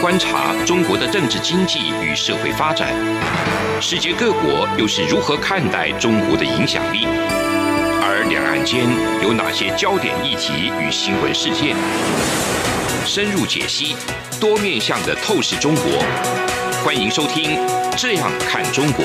观察中国的政治经济与社会发展？世界各国又是如何看待中国的影响力？而两岸间有哪些焦点议题与新闻事件？深入解析，多面向的透视中国。欢迎收听《这样看中国》。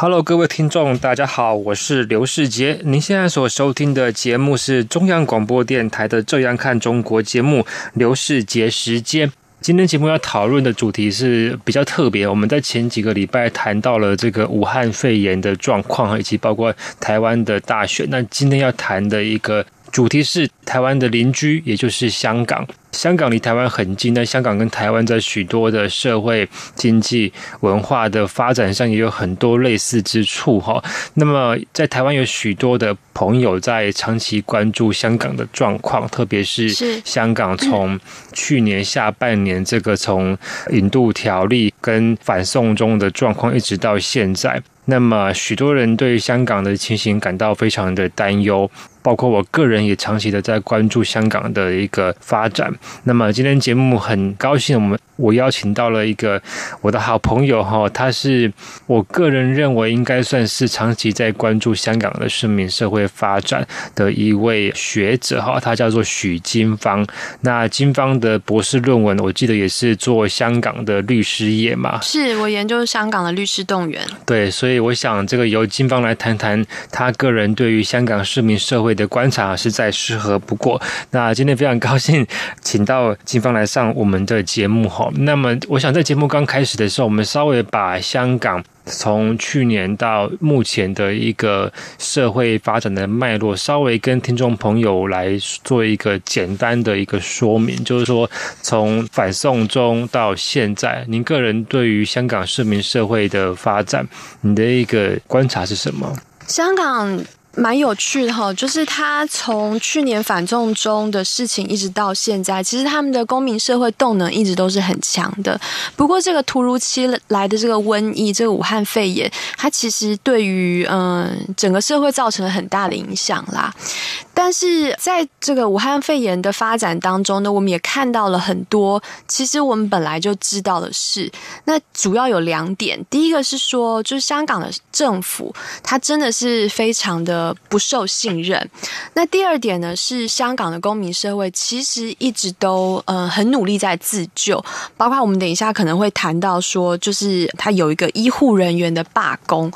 Hello，各位听众，大家好，我是刘世杰。您现在所收听的节目是中央广播电台的《这样看中国》节目，刘世杰时间。今天节目要讨论的主题是比较特别，我们在前几个礼拜谈到了这个武汉肺炎的状况，以及包括台湾的大选。那今天要谈的一个。主题是台湾的邻居，也就是香港。香港离台湾很近，但香港跟台湾在许多的社会、经济、文化的发展上也有很多类似之处哈。那么在台湾有许多的朋友在长期关注香港的状况，特别是香港从去年下半年这个从引渡条例跟反送中的状况，一直到现在。那么，许多人对香港的情形感到非常的担忧，包括我个人也长期的在关注香港的一个发展。那么，今天节目很高兴，我们。我邀请到了一个我的好朋友哈，他是我个人认为应该算是长期在关注香港的市民社会发展的一位学者哈，他叫做许金芳。那金芳的博士论文，我记得也是做香港的律师业嘛。是我研究香港的律师动员。对，所以我想这个由金芳来谈谈他个人对于香港市民社会的观察，是再适合不过。那今天非常高兴请到金方来上我们的节目哈。那么，我想在节目刚开始的时候，我们稍微把香港从去年到目前的一个社会发展的脉络，稍微跟听众朋友来做一个简单的一个说明。就是说，从反送中到现在，您个人对于香港市民社会的发展，你的一个观察是什么？香港。蛮有趣的哈，就是他从去年反纵中的事情一直到现在，其实他们的公民社会动能一直都是很强的。不过，这个突如其来的这个瘟疫，这个武汉肺炎，它其实对于嗯整个社会造成了很大的影响啦。但是在这个武汉肺炎的发展当中呢，我们也看到了很多其实我们本来就知道的事。那主要有两点，第一个是说，就是香港的政府，它真的是非常的不受信任。那第二点呢，是香港的公民社会其实一直都呃很努力在自救，包括我们等一下可能会谈到说，就是他有一个医护人员的罢工。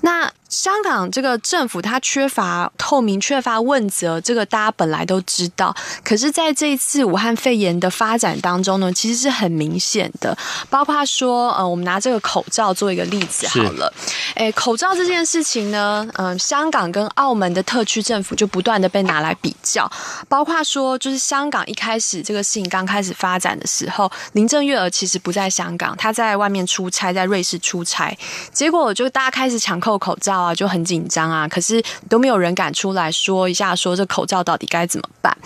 那香港这个政府它缺乏透明、缺乏问责，这个大家本来都知道。可是，在这一次武汉肺炎的发展当中呢，其实是很明显的。包括说，呃，我们拿这个口罩做一个例子好了。哎，口罩这件事情呢，嗯，香港跟澳门的特区政府就不断的被拿来比较。包括说，就是香港一开始这个事情刚开始发展的时候，林郑月娥其实不在香港，她在外面出差，在瑞士出差。结果就大家开始抢购口罩。啊，就很紧张啊，可是都没有人敢出来说一下，说这口罩到底该怎么办。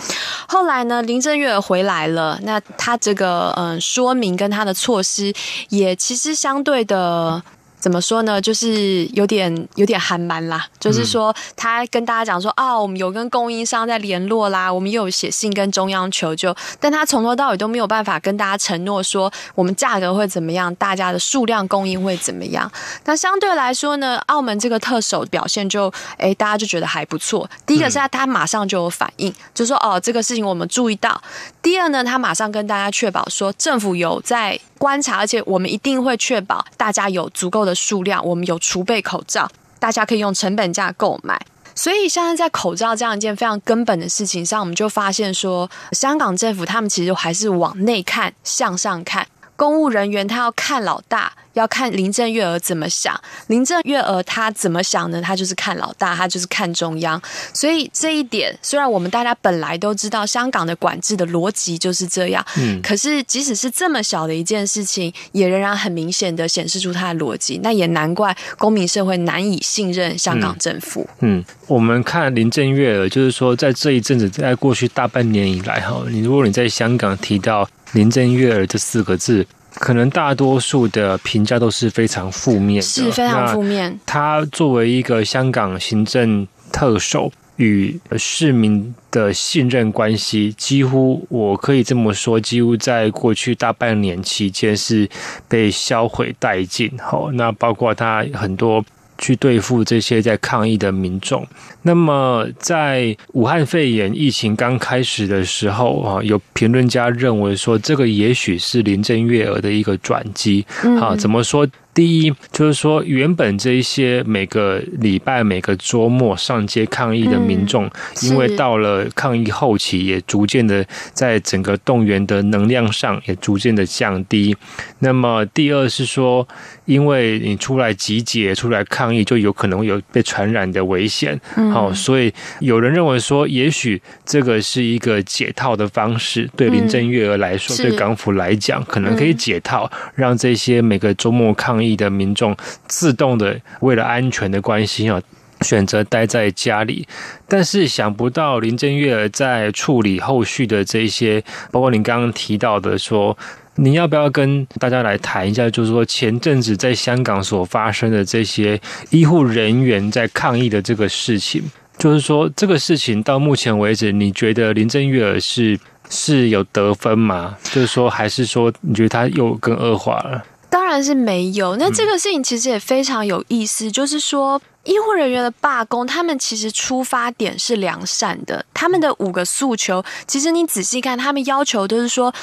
后来呢，林正月回来了，那他这个嗯说明跟他的措施也其实相对的。怎么说呢？就是有点有点寒蛮啦。就是说，他跟大家讲说，啊，我们有跟供应商在联络啦，我们也有写信跟中央求救，但他从头到尾都没有办法跟大家承诺说，我们价格会怎么样，大家的数量供应会怎么样。那相对来说呢，澳门这个特首表现就，哎，大家就觉得还不错。第一个是他，他马上就有反应，就说，哦，这个事情我们注意到。第二呢，他马上跟大家确保说，政府有在。观察，而且我们一定会确保大家有足够的数量，我们有储备口罩，大家可以用成本价购买。所以现在在口罩这样一件非常根本的事情上，我们就发现说，香港政府他们其实还是往内看、向上看，公务人员他要看老大。要看林郑月娥怎么想，林郑月娥她怎么想呢？她就是看老大，她就是看中央。所以这一点，虽然我们大家本来都知道香港的管制的逻辑就是这样，嗯，可是即使是这么小的一件事情，也仍然很明显的显示出它的逻辑。那也难怪公民社会难以信任香港政府。嗯，我们看林郑月娥，就是说在这一阵子，在过去大半年以来，哈，你如果你在香港提到林郑月娥这四个字。可能大多数的评价都是非常负面的，是非常负面。他作为一个香港行政特首。与市民的信任关系，几乎我可以这么说，几乎在过去大半年期间是被销毁殆尽。好，那包括他很多。去对付这些在抗议的民众。那么，在武汉肺炎疫情刚开始的时候啊，有评论家认为说，这个也许是林郑月娥的一个转机。啊，怎么说？第一，就是说，原本这一些每个礼拜、每个周末上街抗议的民众，因为到了抗议后期，也逐渐的在整个动员的能量上也逐渐的降低。那么，第二是说，因为你出来集结、出来抗议，就有可能有被传染的危险。好，所以有人认为说，也许这个是一个解套的方式，对林郑月娥来说，对港府来讲，可能可以解套，让这些每个周末抗议。的民众自动的为了安全的关系啊，选择待在家里。但是想不到林郑月娥在处理后续的这些，包括您刚刚提到的说，你要不要跟大家来谈一下？就是说前阵子在香港所发生的这些医护人员在抗议的这个事情，就是说这个事情到目前为止，你觉得林郑月娥是是有得分吗？就是说，还是说你觉得他又更恶化了？当然是没有。那这个事情其实也非常有意思，就是说医护人员的罢工，他们其实出发点是良善的。他们的五个诉求，其实你仔细看，他们要求都是说，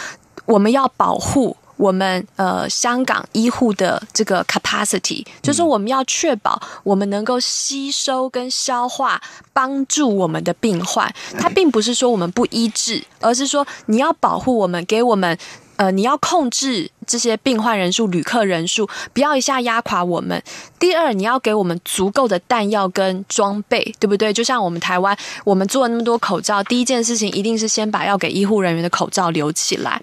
我们要保护我们呃香港医护的这个 capacity，就是我们要确保我们能够吸收跟消化，帮助我们的病患。他并不是说我们不医治，而是说你要保护我们，给我们呃你要控制。这些病患人数、旅客人数，不要一下压垮我们。第二，你要给我们足够的弹药跟装备，对不对？就像我们台湾，我们做了那么多口罩，第一件事情一定是先把要给医护人员的口罩留起来。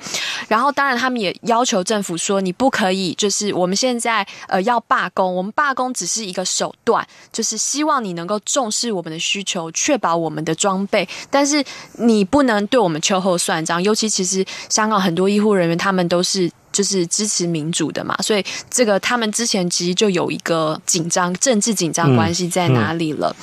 然后，当然他们也要求政府说，你不可以，就是我们现在呃要罢工，我们罢工只是一个手段，就是希望你能够重视我们的需求，确保我们的装备，但是你不能对我们秋后算账。尤其其实香港很多医护人员，他们都是。就是支持民主的嘛，所以这个他们之前其实就有一个紧张政治紧张关系在哪里了。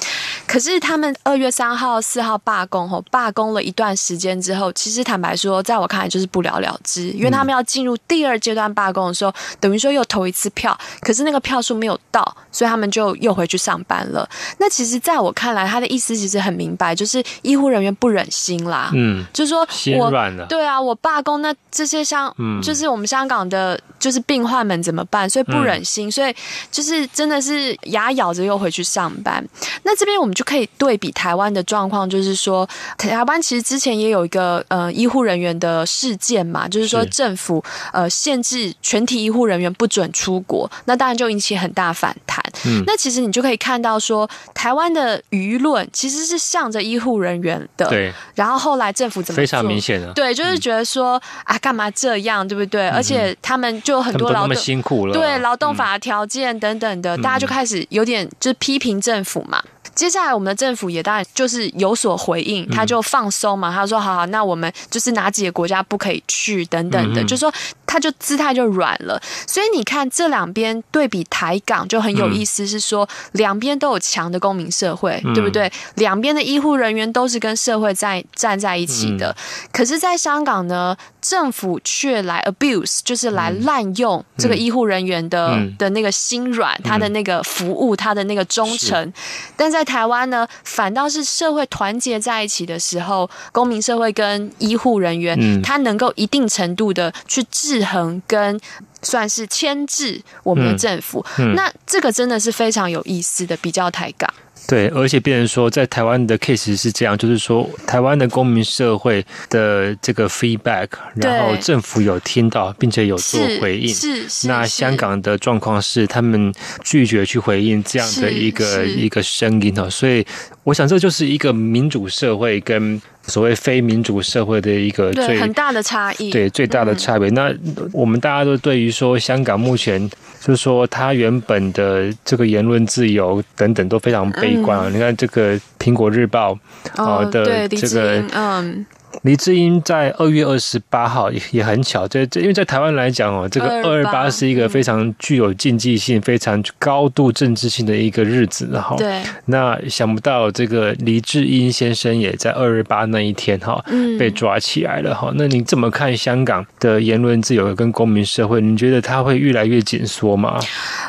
可是他们二月三号、四号罢工后，罢工了一段时间之后，其实坦白说，在我看来就是不了了之，因为他们要进入第二阶段罢工的时候，等于说又投一次票，可是那个票数没有到，所以他们就又回去上班了。那其实在我看来，他的意思其实很明白，就是医护人员不忍心啦，嗯，就是说我，对啊，我罢工，那这些像，嗯，就是我们像。香港的就是病患们怎么办？所以不忍心，所以就是真的是牙咬着又回去上班。那这边我们就可以对比台湾的状况，就是说台湾其实之前也有一个呃医护人员的事件嘛，就是说政府呃限制全体医护人员不准出国，那当然就引起很大反弹。嗯，那其实你就可以看到说台湾的舆论其实是向着医护人员的。对。然后后来政府怎么非常明显的对，就是觉得说啊干嘛这样，对不对？而且。且他们就很多劳动辛苦了，对劳动法条件等等的，大家就开始有点就是批评政府嘛。接下来我们的政府也当然就是有所回应，他就放松嘛，他说：“好好，那我们就是哪几个国家不可以去等等的，就说他就姿态就软了。所以你看这两边对比台港就很有意思，是说两边都有强的公民社会，对不对？两边的医护人员都是跟社会在站在一起的。可是，在香港呢？”政府却来 abuse，就是来滥用这个医护人员的的那个心软，他的那个服务，他的那个忠诚。但在台湾呢，反倒是社会团结在一起的时候，公民社会跟医护人员，他能够一定程度的去制衡跟算是牵制我们的政府。那这个真的是非常有意思的比较台港。对，而且变成说，在台湾的 case 是这样，就是说，台湾的公民社会的这个 feedback，然后政府有听到，并且有做回应。是是。那香港的状况是，他们拒绝去回应这样的一个一个声音哦，所以我想这就是一个民主社会跟。所谓非民主社会的一个最很大的差异，对最大的差别。那我们大家都对于说香港目前就是说它原本的这个言论自由等等都非常悲你看这个苹果日报啊的这个嗯。黎智英在二月二十八号也也很巧，这这因为在台湾来讲哦，这个二二八是一个非常具有竞技性、非常高度政治性的一个日子，哈。对。那想不到这个黎智英先生也在二二八那一天哈，被抓起来了哈。那你怎么看香港的言论自由跟公民社会？你觉得它会越来越紧缩吗？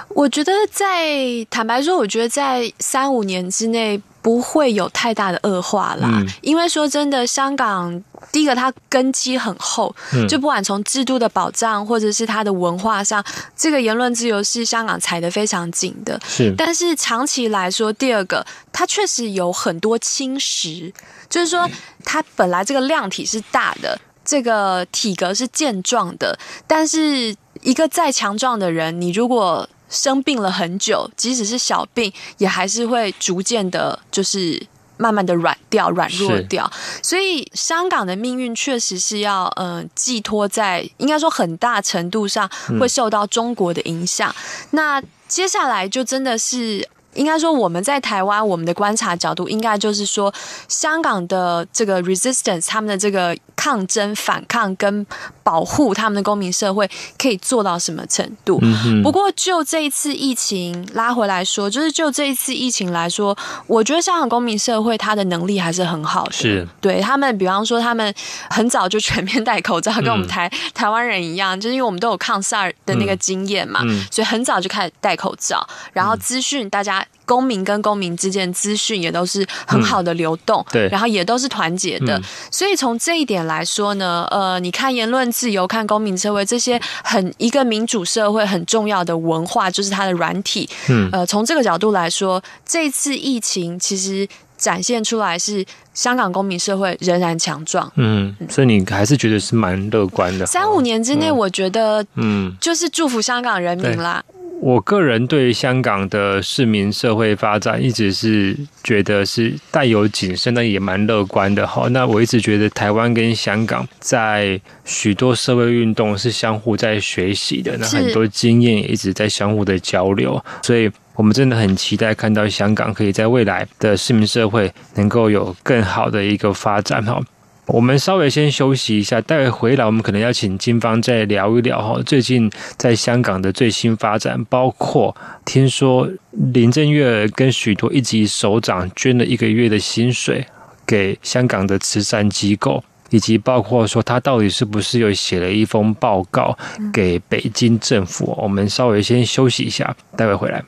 我觉得在坦白说，我觉得在三五年之内。不会有太大的恶化啦，因为说真的，香港第一个它根基很厚，就不管从制度的保障或者是它的文化上，这个言论自由是香港踩得非常紧的。是，但是长期来说，第二个它确实有很多侵蚀，就是说它本来这个量体是大的，这个体格是健壮的，但是一个再强壮的人，你如果生病了很久，即使是小病，也还是会逐渐的，就是慢慢的软掉、软弱掉。所以，香港的命运确实是要，呃，寄托在应该说很大程度上会受到中国的影响。那接下来就真的是。应该说，我们在台湾，我们的观察角度应该就是说，香港的这个 resistance，他们的这个抗争、反抗跟保护他们的公民社会可以做到什么程度？嗯不过，就这一次疫情拉回来说，就是就这一次疫情来说，我觉得香港公民社会他的能力还是很好的。是，对他们，比方说，他们很早就全面戴口罩，跟我们台台湾人一样，就是因为我们都有抗 SARS 的那个经验嘛，所以很早就开始戴口罩，然后资讯大家。公民跟公民之间资讯也都是很好的流动，对，然后也都是团结的，所以从这一点来说呢，呃，你看言论自由，看公民社会这些很一个民主社会很重要的文化，就是它的软体，嗯，呃，从这个角度来说，这次疫情其实展现出来是香港公民社会仍然强壮，嗯，所以你还是觉得是蛮乐观的。三五年之内，我觉得，嗯，就是祝福香港人民啦。我个人对香港的市民社会发展一直是觉得是带有谨慎，但也蛮乐观的。哈，那我一直觉得台湾跟香港在许多社会运动是相互在学习的，那很多经验也一直在相互的交流，所以我们真的很期待看到香港可以在未来的市民社会能够有更好的一个发展。哈。我们稍微先休息一下，待会回来我们可能要请金方再聊一聊哈。最近在香港的最新发展，包括听说林郑月娥跟许多一级首长捐了一个月的薪水给香港的慈善机构，以及包括说他到底是不是又写了一封报告给北京政府。我们稍微先休息一下，待会回来。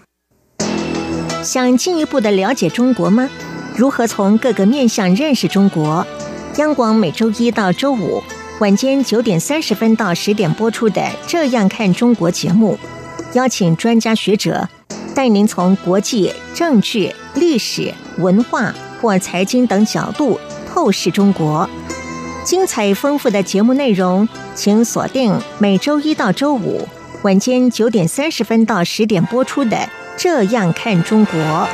想进一步的了解中国吗？如何从各个面向认识中国？央广每周一到周五晚间九点三十分到十点播出的《这样看中国》节目，邀请专家学者带您从国际政治、历史文化或财经等角度透视中国。精彩丰富的节目内容，请锁定每周一到周五晚间九点三十分到十点播出的《这样看中国》。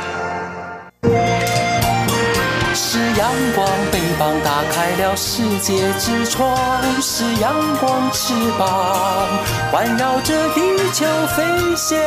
阳光，翅膀打开了世界之窗，是阳光翅膀环绕着地球飞翔。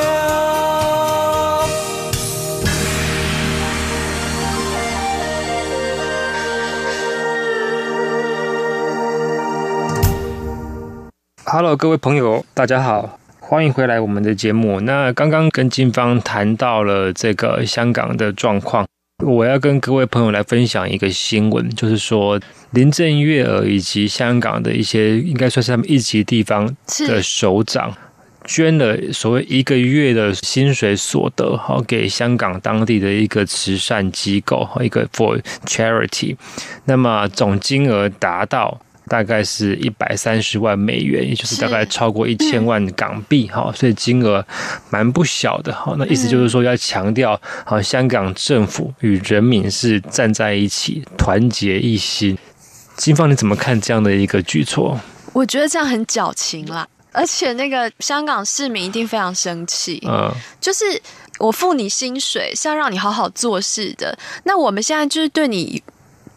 Hello，各位朋友，大家好，欢迎回来我们的节目。那刚刚跟金方谈到了这个香港的状况。我要跟各位朋友来分享一个新闻，就是说林郑月娥以及香港的一些应该算是他们一级地方的首长，捐了所谓一个月的薪水所得，好给香港当地的一个慈善机构，一个 for charity，那么总金额达到。大概是一百三十万美元，也就是大概超过一千万港币，哈，所以金额蛮不小的，哈。那意思就是说，要强调，好，香港政府与人民是站在一起，团结一心。金方，你怎么看这样的一个举措？我觉得这样很矫情啦，而且那个香港市民一定非常生气。嗯，就是我付你薪水是要让你好好做事的，那我们现在就是对你。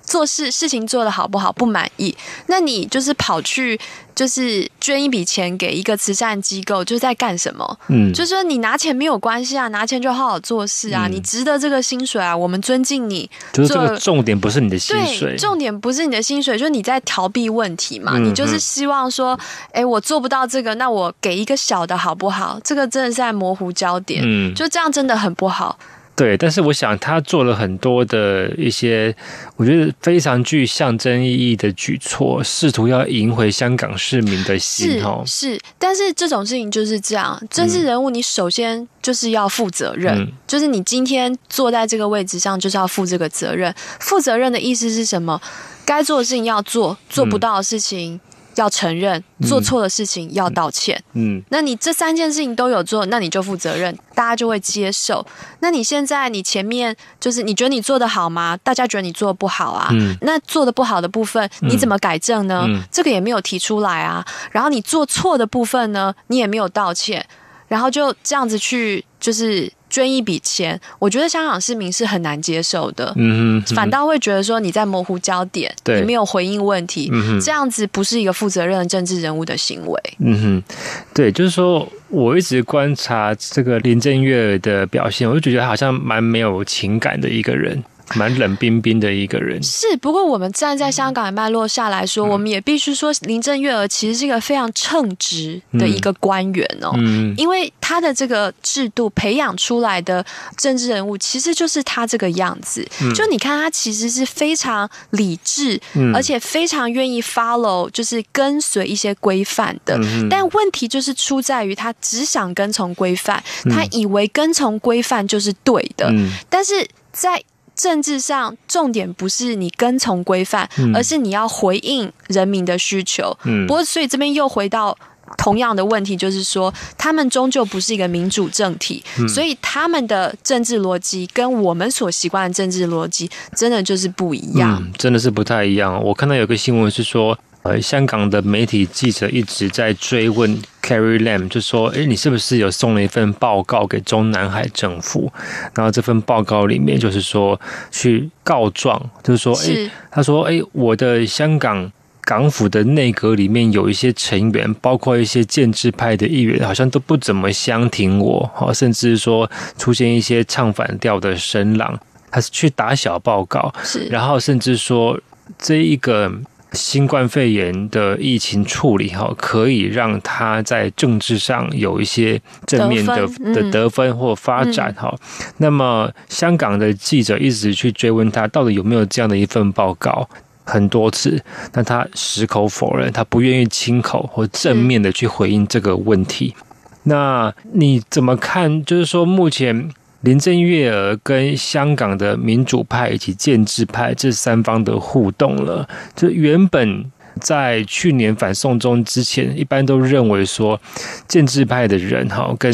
做事事情做得好不好不满意，那你就是跑去就是捐一笔钱给一个慈善机构，就是在干什么？嗯，就是说你拿钱没有关系啊，拿钱就好好做事啊，嗯你值得这个薪水啊，我们尊敬你。就是这个重点不是你的薪水对，，重点不是你的薪水，就是你在逃避问题嘛。嗯你就是希望说，哎，我做不到这个，那我给一个小的好不好？这个真的是在模糊焦点，嗯，就这样真的很不好。对，但是我想他做了很多的一些，我觉得非常具象征意义的举措，试图要赢回香港市民的心是哦。是，但是这种事情就是这样，政治人物你首先就是要负责任，嗯就是你今天坐在这个位置上，就是要负这个责任。负责任的意思是什么？该做的事情要做，做不到的事情要承认，做错的事情要道歉。嗯那你这三件事情都有做，那你就负责任，大家就会接受。那你现在你前面就是你觉得你做的好吗？大家觉得你做的不好啊。嗯那做的不好的部分，你怎么改正呢？嗯这个也没有提出来啊。然后你做错的部分呢，你也没有道歉，然后就这样子去就是捐一笔钱，我觉得香港市民是很难接受的。嗯哼，反倒会觉得说你在模糊焦点，对。你没有回应问题，嗯哼。这样子不是一个负责任的政治人物的行为。嗯哼，对，就是说我一直观察这个林郑月娥的表现，我就觉得她好像蛮没有情感的一个人，蛮冷冰冰的一个人。是，不过我们站在香港的脉络下来说，我们也必须说，林郑月娥其实是一个非常称职的一个官员哦。嗯因为他的这个制度培养出来的政治人物，其实就是他这个样子。就你看，他其实是非常理智，嗯而且非常愿意 follow，就是跟随一些规范的。嗯但问题就是出在于他只想跟从规范，他以为跟从规范就是对的。嗯但是在政治上，重点不是你跟从规范，而是你要回应人民的需求。嗯不过，所以这边又回到。同样的问题就是说，他们终究不是一个民主政体，嗯所以他们的政治逻辑跟我们所习惯的政治逻辑真的就是不一样。嗯，真的是不太一样。我看到有个新闻是说，呃，香港的媒体记者一直在追问 Carrie Lam，就说，诶，你是不是有送了一份报告给中南海政府？然后这份报告里面就是说去告状，就是说，诶，他说，诶，我的香港。港府的内阁里面有一些成员，包括一些建制派的议员，好像都不怎么相挺我，好，甚至说出现一些唱反调的声浪，他是去打小报告，是，然后甚至说这一个新冠肺炎的疫情处理哈，可以让他在政治上有一些正面的得分嗯的得分或发展哈。那么香港的记者一直去追问他，到底有没有这样的一份报告？很多次，但他矢口否认，他不愿意亲口或正面的去回应这个问题。那你怎么看？就是说，目前林郑月娥跟香港的民主派以及建制派这三方的互动了，就原本。在去年反送中之前，一般都认为说建制派的人哈跟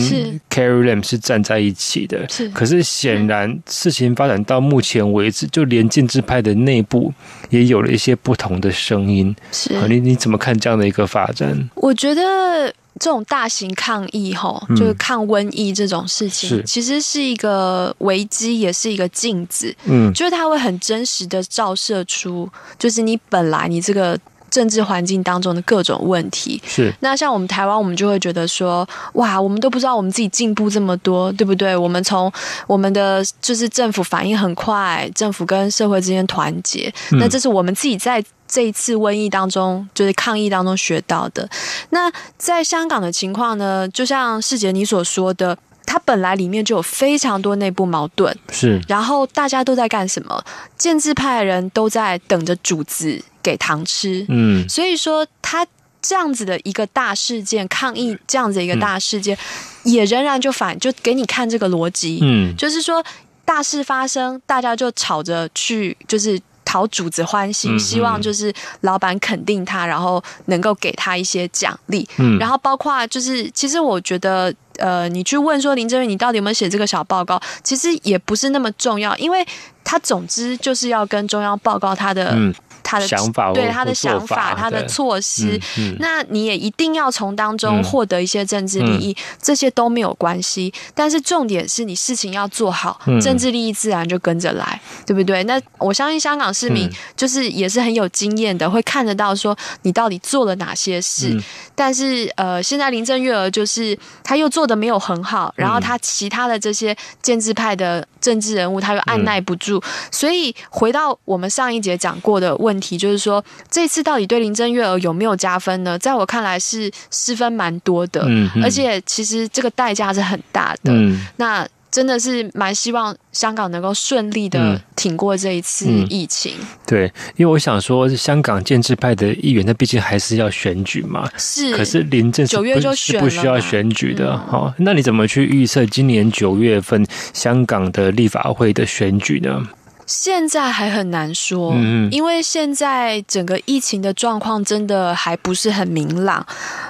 Carrie Lam 是站在一起的，是可是显然事情发展到目前为止，就连建制派的内部也有了一些不同的声音。是啊，你你怎么看这样的一个发展？我觉得这种大型抗议，吼，嗯就是抗瘟疫这种事情，是其实是一个危机，也是一个镜子。嗯就是它会很真实的照射出，就是你本来你这个政治环境当中的各种问题。是那像我们台湾，我们就会觉得说，哇，我们都不知道我们自己进步这么多，对不对？我们从我们的就是政府反应很快，政府跟社会之间团结，嗯那这是我们自己在这一次瘟疫当中，就是抗疫当中学到的。那在香港的情况呢，就像世杰你所说的。它本来里面就有非常多内部矛盾，是，然后大家都在干什么？建制派的人都在等着主子给糖吃，嗯。所以说他这样子的一个大事件抗议，这样子一个大事件，也仍然就反就给你看这个逻辑，嗯。就是说大事发生，大家就吵着去就是。讨主子欢心，嗯希望就是老板肯定他，然后能够给他一些奖励。嗯，然后包括就是，其实我觉得，呃，你去问说林正宇，你到底有没有写这个小报告，其实也不是那么重要，因为他总之就是要跟中央报告他的、嗯他的想法对他的想法、他的措施，嗯那你也一定要从当中嗯。获得一些政治利益，这些都没有关系。但是重点是你事情要做好，嗯。政治利益自然就跟着来，对不对？那我相信香港市民嗯。就是也是很有经验的，会看得到说你到底做了哪些事。嗯。但是呃，现在林郑月娥就是他又做的没有很好，然后嗯。他其他的这些建制派的政治人物他又按耐不住，所以回到我们上一节讲过的问题，就是说这次到底对林郑月娥有没有加分呢？在我看来是失分蛮多的，而且其实这个代价是很大的。嗯那真的是蛮希望香港能够顺利的嗯挺过这一次嗯疫情。对，因为我想说，香港建制派的议员，那毕竟还是要选举嘛。是，可是林郑是九月不就是选不需要选举的嗯好、那你怎么去预测今年九月份香港的立法会的选举呢？现在还很难说，嗯嗯因为现在整个疫情的状况真的还不是很明朗，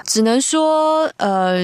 只能说，呃，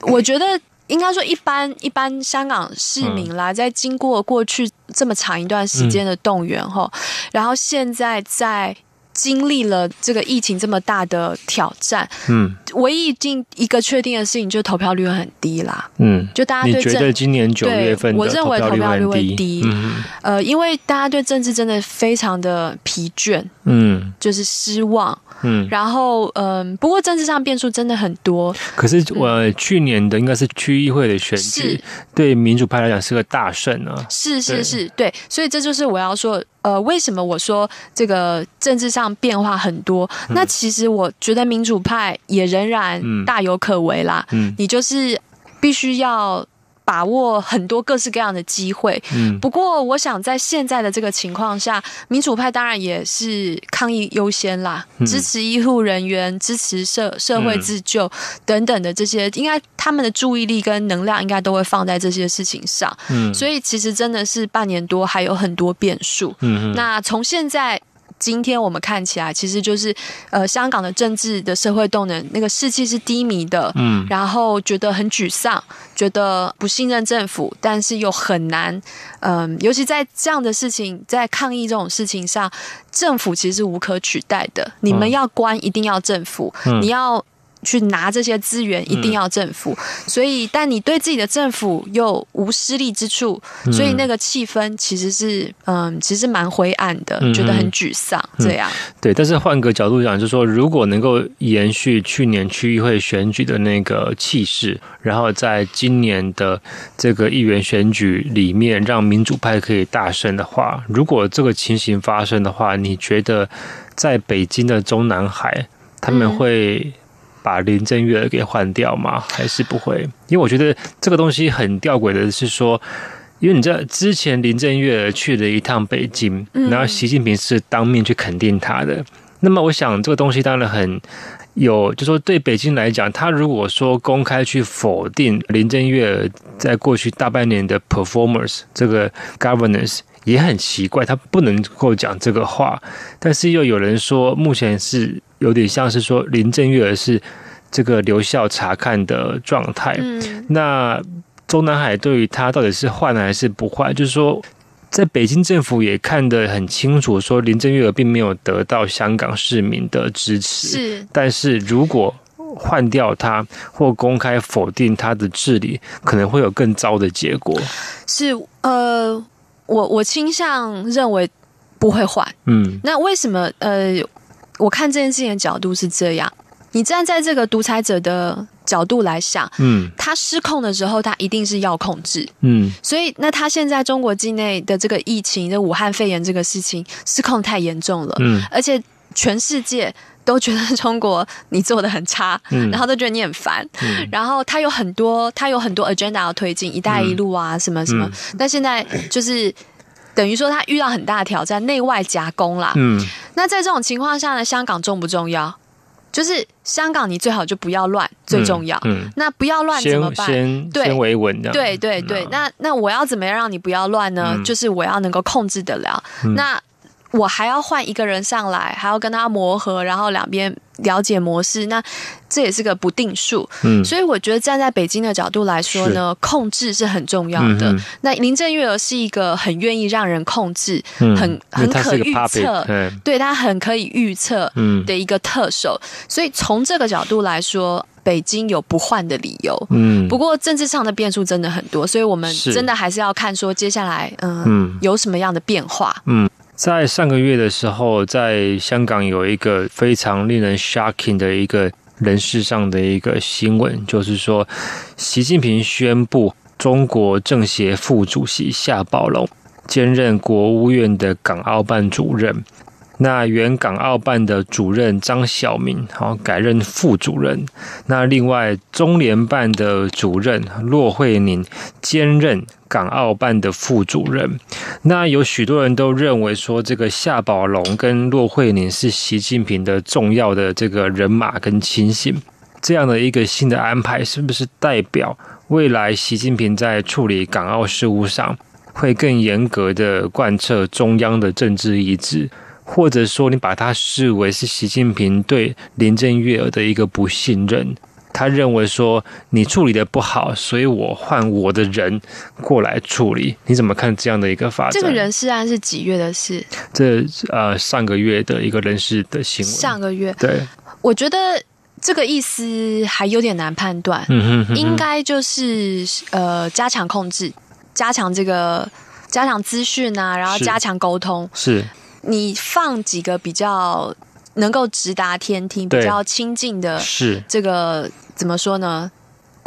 我觉得。应该说，一般一般香港市民啦，在经过过去这么长一段时间的动员后，然后现在在经历了这个疫情这么大的挑战，嗯。唯一定一个确定的事情就是投票率会很低啦。嗯，就大家对今年九月份我认为投投票率会低。嗯。呃，因为大家对政治真的非常的疲倦，嗯。就是失望。嗯。然后，嗯、不过政治上变数真的很多，可是我、去年的应该是区议会的选举是，对民主派来讲是个大胜啊。是是是，对，所以这就是我要说，呃，为什么我说这个政治上变化很多？那其实我觉得民主派也仍然嗯大有可为啦。嗯你就是必须要把握很多各式各样的机会。嗯不过，我想在现在的这个情况下，民主派当然也是抗疫优先啦，嗯支持医护人员、支持社社会自救等等的这些，应该他们的注意力跟能量应该都会放在这些事情上。嗯所以其实真的是半年多，还有很多变数。嗯嗯那从现在。今天我们看起来，其实就是，呃，香港的政治的社会动能那个士气是低迷的，嗯然后觉得很沮丧，觉得不信任政府，但是又很难，嗯、尤其在这样的事情，在抗议这种事情上，政府其实是无可取代的。你们嗯要关，一定要政府，嗯你要。去拿这些资源，一定要政府。所以，但你对自己的政府又无施力之处，所以那个气氛其实是，嗯，其实蛮灰暗的，嗯觉得很沮丧。这样，对，但是换个角度讲，就是说，如果能够延续去年区议会选举的那个气势，然后在今年的这个议员选举里面，让民主派可以大胜的话，如果这个情形发生的话，你觉得在北京的中南海，他们嗯。会把林郑月娥给换掉吗？还是不会？因为我觉得这个东西很吊诡的是说。因为你知道，之前林郑月娥去了一趟北京，嗯然后习近平是当面去肯定他的。那么，我想这个东西当然很有，就说对北京来讲，他如果说公开去否定林郑月娥在过去大半年的 performance 这个 governance，也很奇怪，他不能够讲这个话。但是又有人说，目前是有点像是说林郑月娥是这个留校察看的状态。嗯那中南海对于他到底是换还是不换，就是说，在北京政府也看得很清楚，说林郑月娥并没有得到香港市民的支持。是但是如果换掉他或公开否定他的治理，可能会有更糟的结果。是，呃，我我倾向认为不会换。嗯那为什么？呃，我看这件事情的角度是这样：你站在这个独裁者的角度来想，嗯他失控的时候，他一定是要控制。嗯所以，那他现在中国境内的这个疫情，这武汉肺炎这个事情失控太严重了，嗯而且全世界都觉得中国你做的很差，嗯然后都觉得你很烦，嗯然后他有很多他有很多 agenda 要推进，“一带一路”啊，什么什么嗯。那现在就是等于说他遇到很大的挑战，内外夹攻啦。嗯那在这种情况下呢，香港重不重要？就是香港，你最好就不要乱，最重要。嗯，那不要乱怎么办？先维稳。对对对，嗯那那我要怎么样让你不要乱呢？嗯就是我要能够控制得了。嗯那我还要换一个人上来，还要跟他磨合，然后两边了解模式，那这也是个不定数。嗯，所以我觉得站在北京的角度来说呢，控制是很重要的。嗯那林郑月娥是一个很愿意让人控制、嗯很很可预测，嗯对他很可以预测嗯的一个特首。所以从这个角度来说，北京有不换的理由。嗯，不过政治上的变数真的很多，所以我们真的还是要看说接下来嗯、嗯有什么样的变化。在上个月的时候，在香港有一个非常令人 shocking 的一个人事上的一个新闻，就是说，习近平宣布中国政协副主席夏宝龙兼任国务院的港澳办主任。那原港澳办的主任张晓明，好改任副主任。那另外中联办的主任骆惠宁兼任港澳办的副主任。那有许多人都认为说，这个夏宝龙跟骆惠宁是习近平的重要的这个人马跟亲信。这样的一个新的安排，是不是代表未来习近平在处理港澳事务上，会更严格的贯彻中央的政治意志？或者说，你把它视为是习近平对林郑月娥的一个不信任？他认为说你处理的不好，所以我换我的人过来处理。你怎么看这样的一个发展？这个人事案是几月的事？这呃上个月的一个人事的新闻，上个月，对，我觉得这个意思还有点难判断。嗯哼哼哼应该就是呃加强控制，加强这个加强资讯啊，然后加强沟通。是你放几个比较能够直达天听、比较亲近的是这个怎么说呢？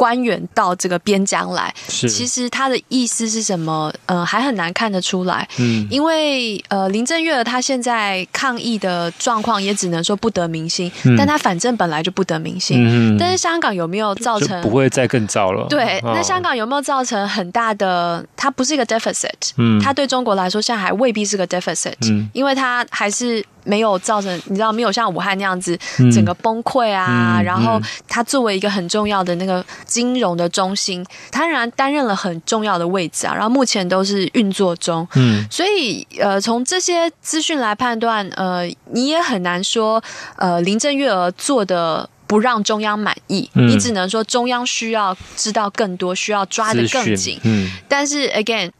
官员到这个边疆来，其实他的意思是什么？呃，还很难看得出来。嗯因为呃，林郑月娥她现在抗议的状况也只能说不得民心，嗯但她反正本来就不得民心。嗯但是香港有没有造成不会再更糟了。对，哦那香港有没有造成很大的？它不是一个 deficit，嗯它对中国来说现在还未必是个 deficit，、嗯因为它还是没有造成，你知道没有像武汉那样子嗯整个崩溃啊。嗯然后嗯它作为一个很重要的那个金融的中心，它仍然担任了很重要的位置啊。然后目前都是运作中，嗯所以，呃，从这些资讯来判断，呃，你也很难说，呃，林郑月娥做的不让中央满意，嗯你只能说中央需要知道更多，需要抓得更紧。嗯但是，again，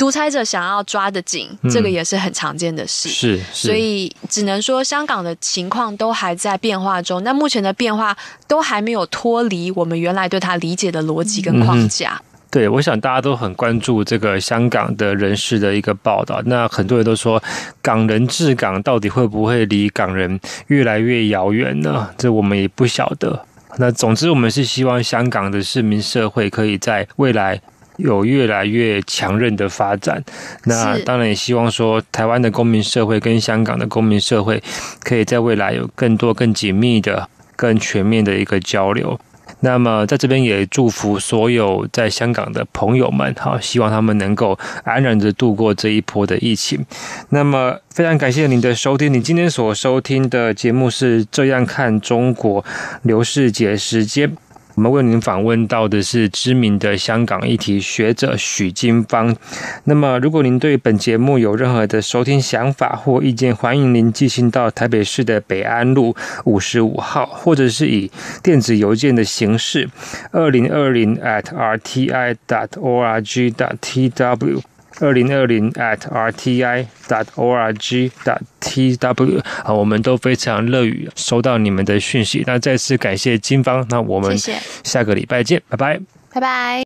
独裁者想要抓得紧，嗯这个也是很常见的事。是，是所以只能说，香港的情况都还在变化中。那目前的变化都还没有脱离我们原来对它理解的逻辑跟框架。对，我想大家都很关注这个香港的人事的一个报道。那很多人都说，港人治港到底会不会离港人越来越遥远呢？这我们也不晓得。那总之，我们是希望香港的市民社会可以在未来有越来越强韧的发展。那当然也希望说，台湾的公民社会跟香港的公民社会可以在未来有更多、更紧密的、更全面的一个交流。那么在这边也祝福所有在香港的朋友们，好，希望他们能够安然的度过这一波的疫情。那么非常感谢您的收听，你今天所收听的节目是这样看中国刘世杰时间。我们为您访问到的是知名的香港议题学者许金芳。那么，如果您对本节目有任何的收听想法或意见，欢迎您寄信到台北市的北安路五十五号，或者是以电子邮件的形式，二零二零 at rti dot org dot tw。二零二零 at rti dot org dot tw 啊，我们都非常乐于收到你们的讯息。那再次感谢金方，那我们下个礼拜见，拜拜。拜拜。